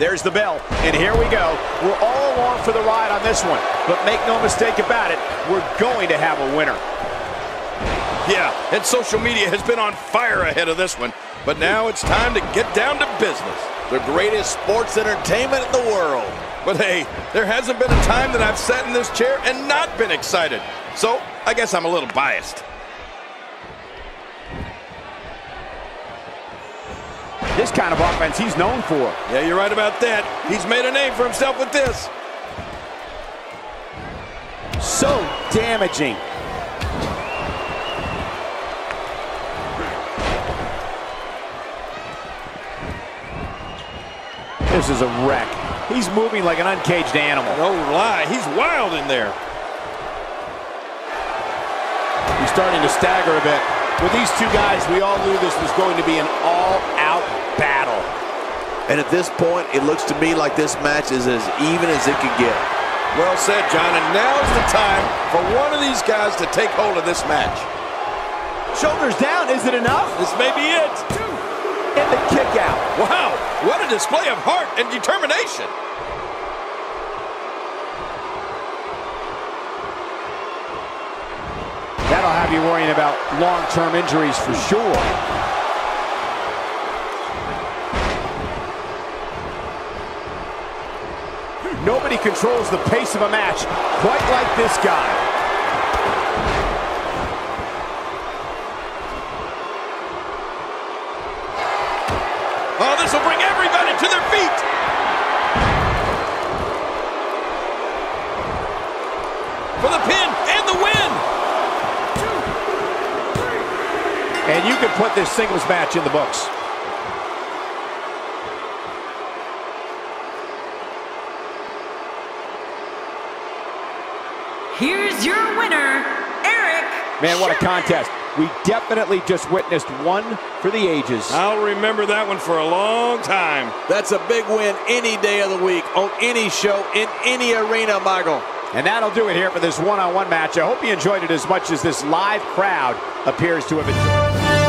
There's the bell, and here we go. We're all along for the ride on this one, but make no mistake about it, we're going to have a winner. Yeah, and social media has been on fire ahead of this one, but now it's time to get down to business. The greatest sports entertainment in the world. But hey, there hasn't been a time that I've sat in this chair and not been excited. So I guess I'm a little biased. This kind of offense he's known for. Yeah, you're right about that. He's made a name for himself with this. So damaging. This is a wreck. He's moving like an uncaged animal. No lie, he's wild in there. He's starting to stagger a bit. With these two guys, we all knew this was going to be an all-out battle. And at this point, it looks to me like this match is as even as it could get. Well said, John, and now's the time for one of these guys to take hold of this match. Shoulders down, is it enough? This may be it. And the kick out. Wow, what a display of heart and determination. That'll have you worrying about long-term injuries for sure. Nobody controls the pace of a match quite like this guy. Oh, this will bring everybody to their feet. For the pin and the win. And you can put this singles match in the books. Here's your winner, Erick. Man, what a contest. We definitely just witnessed one for the ages. I'll remember that one for a long time. That's a big win any day of the week, on any show, in any arena, Michael. And that'll do it here for this one-on-one match. I hope you enjoyed it as much as this live crowd appears to have enjoyed.